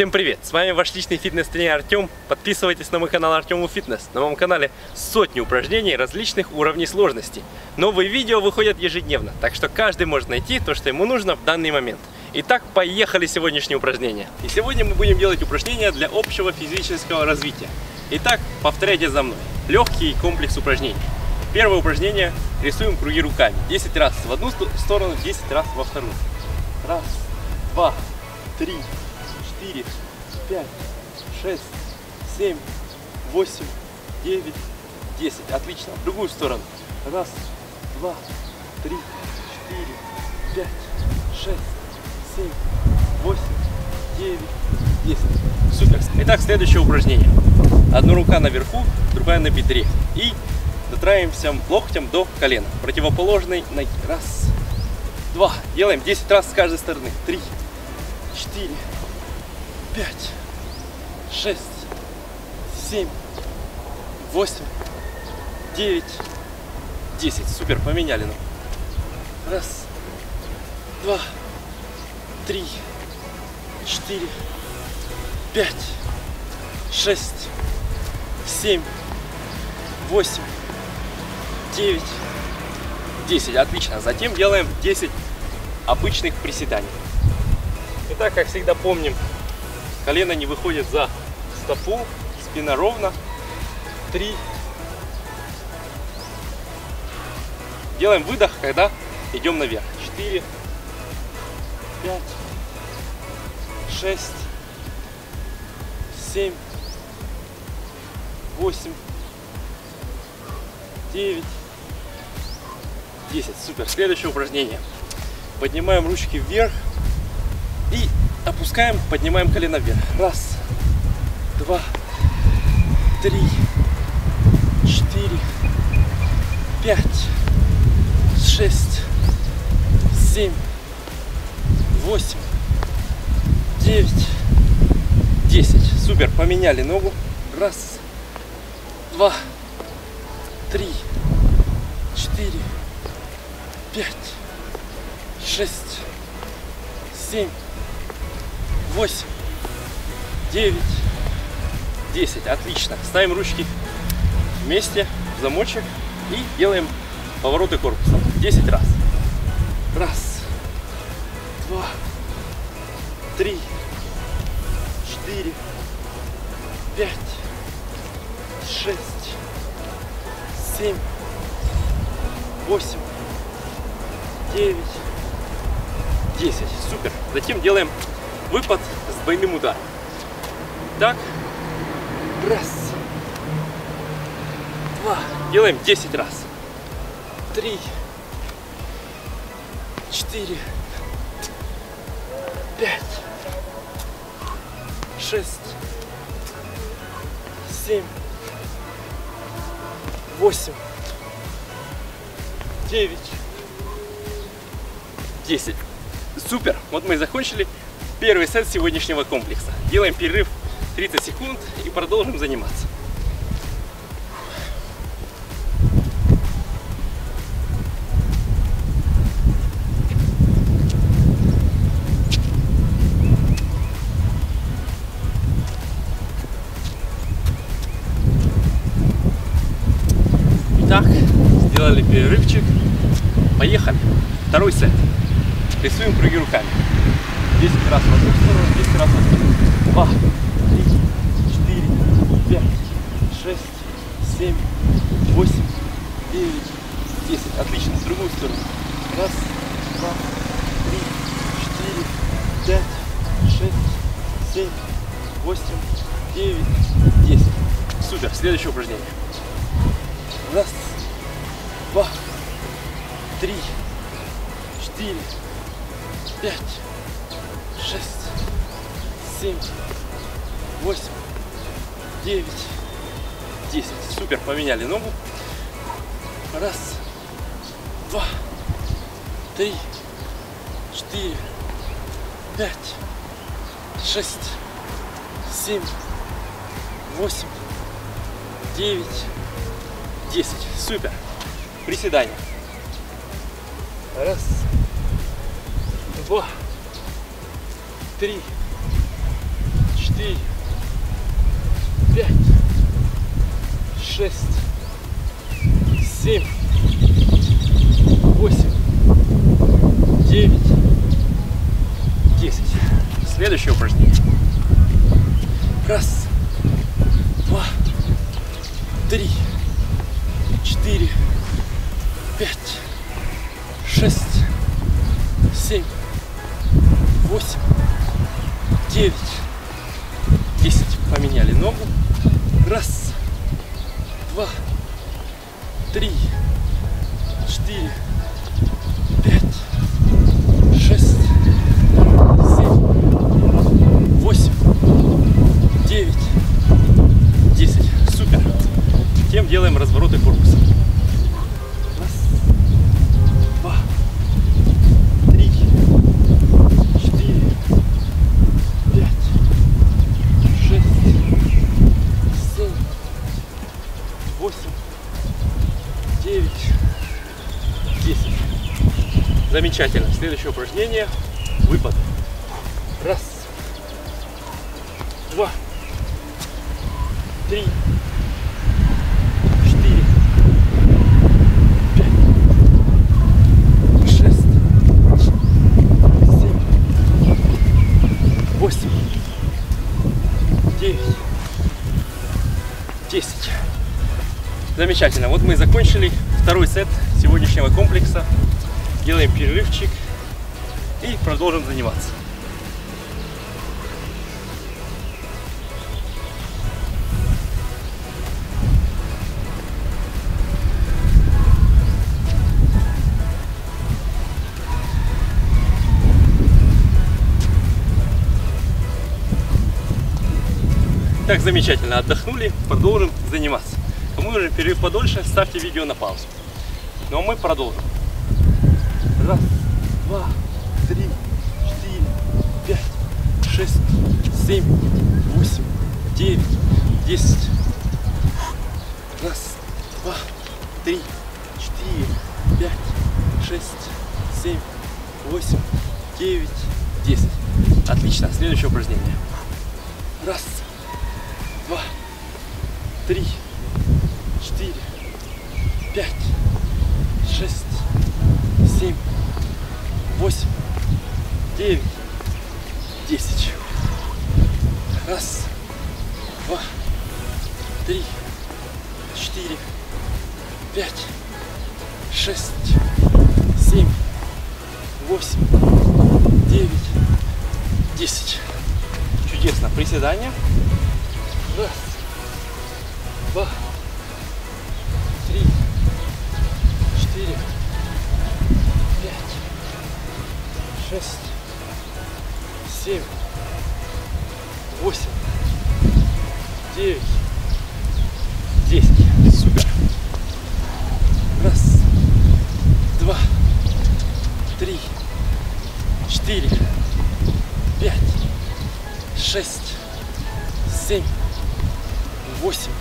Всем привет! С вами ваш личный фитнес-тренер Артем. Подписывайтесь на мой канал Артему Фитнес. На моем канале сотни упражнений различных уровней сложности. Новые видео выходят ежедневно, так что каждый может найти то, что ему нужно в данный момент. Итак, поехали сегодняшние упражнения. И сегодня мы будем делать упражнения для общего физического развития. Итак, повторяйте за мной. Легкий комплекс упражнений. Первое упражнение. Рисуем круги руками. 10 раз в одну сторону, 10 раз во вторую. Раз, два, три, четыре, пять, шесть, семь, восемь, девять, десять. Отлично. В другую сторону. Раз, два, три, четыре, пять, шесть, семь, восемь, девять, десять. Супер. Итак, следующее упражнение. Одна рука наверху, другая на бедре. И дотраиваемся локтем до колена. Противоположной ноги. Раз, два. Делаем 10 раз с каждой стороны. Три, четыре, пять, шесть, семь, восемь, девять, десять. Супер, поменяли нам. Раз, два, три, четыре, пять, шесть, семь, восемь, девять, десять. Отлично. Затем делаем 10 обычных приседаний. Итак, как всегда помним, колено не выходит за стопу, спина ровно. Три. Делаем выдох, когда идем наверх. Четыре, пять, шесть, семь, восемь, девять, десять. Супер. Следующее упражнение. Поднимаем ручки вверх опускаем, поднимаем колено вверх. Раз, два, три, четыре, пять, шесть, семь, восемь, девять, десять. Супер, поменяли ногу. Раз, два, три, четыре, пять, шесть, семь, восемь, девять, десять. Отлично. Ставим ручки вместе в замочек и делаем повороты корпусом. 10 раз. Раз, два, три, четыре, пять, шесть, семь, восемь, девять, десять. Супер. Затем делаем выпад с двойным ударом. Так. Раз. Два. Делаем 10 раз. Три. Четыре. Пять. Шесть. Семь. Восемь. Девять. Десять. Супер! Вот мы и закончили первый сет сегодняшнего комплекса. Делаем перерыв 30 секунд и продолжим заниматься. Итак, сделали перерывчик. Поехали. Второй сет. Рисуем круги руками. 10 раз в одну сторону, 10 раз в другую. 2, 3, 4, 5, 6, 7, 8, 9, 10. Отлично. В другую сторону. Раз, два, три, четыре, пять, шесть, семь, восемь, девять, десять. Супер. Следующее упражнение. Раз, два, три, четыре, пять, семь, восемь, девять, десять. Супер, поменяли ногу. Раз, два, три, четыре, пять, шесть, семь, восемь, девять, десять. Супер. Приседания. Раз, два, три, четыре, пять, шесть, семь, восемь, девять, десять. Следующее упражнение. Раз, два, три, четыре, пять, шесть, семь, восемь, девять, четыре, Замечательно. Следующее упражнение. Выпад. Раз, два, три, четыре, пять, шесть, семь, восемь, девять, десять. Замечательно. Вот мы закончили второй сет сегодняшнего комплекса. Делаем перерывчик и продолжим заниматься. Так, замечательно, отдохнули, продолжим заниматься. Кому нужен перерыв подольше, ставьте видео на паузу. Ну а мы продолжим. Раз, два, три, четыре, пять, шесть, семь, восемь, девять, десять. Раз, два, три, четыре, пять, шесть, семь, восемь, девять, десять. Отлично. Следующее упражнение. Раз, два, три, четыре, пять, шесть, семь, восемь, девять, десять. Раз, два, три, четыре, пять, шесть, семь, восемь, девять, десять. Чудесно. Приседания. Раз, два, три, шесть, семь, восемь, девять, десять. Супер. Раз, два, три, четыре, пять, шесть, семь, восемь,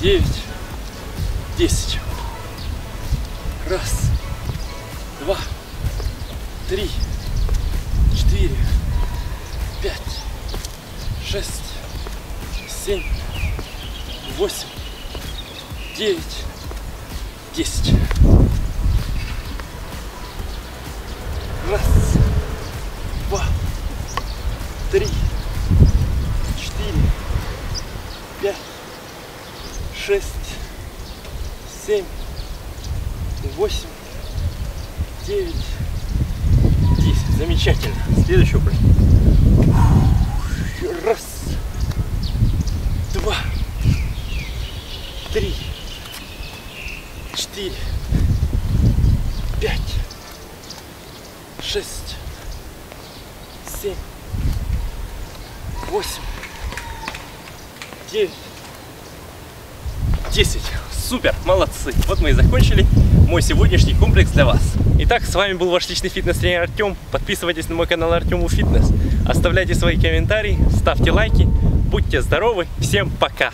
девять, десять. Раз, два, три, четыре, пять, шесть, семь, восемь, девять, десять. Раз, два, три, четыре, пять, шесть, семь, восемь, девять, десять. Замечательно. Следующее упражнение. Раз, два, три, четыре, пять, шесть, семь, восемь, девять, десять. Супер, молодцы. Вот мы и закончили мой сегодняшний комплекс для вас. Итак, с вами был ваш личный фитнес-тренер Артем. Подписывайтесь на мой канал Артему Фитнес. Оставляйте свои комментарии, ставьте лайки. Будьте здоровы. Всем пока.